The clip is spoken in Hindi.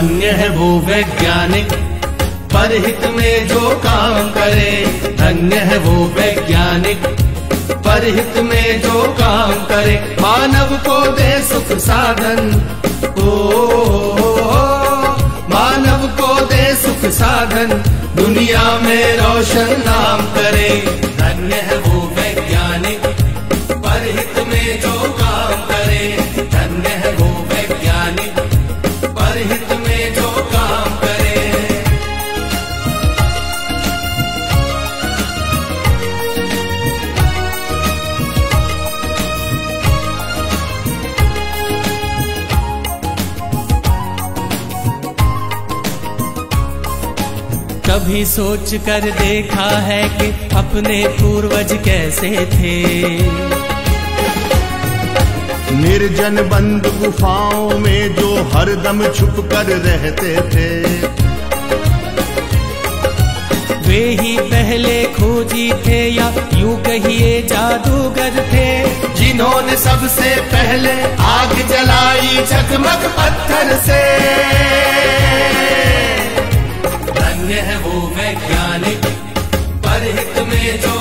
धन्य है वो वैज्ञानिक परहित में जो काम करे। धन्य है वो वैज्ञानिक परहित में जो काम करे। मानव को दे सुख साधन। ओ, मानव को दे सुख साधन। दुनिया में रोशन नाम करे। धन्य है वो में जो काम कभी सोच कर देखा है कि अपने पूर्वज कैसे थे। निर्जन बंद गुफाओं में जो हरदम छुप कर रहते थे। वे ही पहले खोजी थे या यूँ कहिए जादूगर थे। जिन्होंने सबसे पहले आग जलाई चकमक पत्थर से। धन्य है वो वैज्ञानिक परहित में जो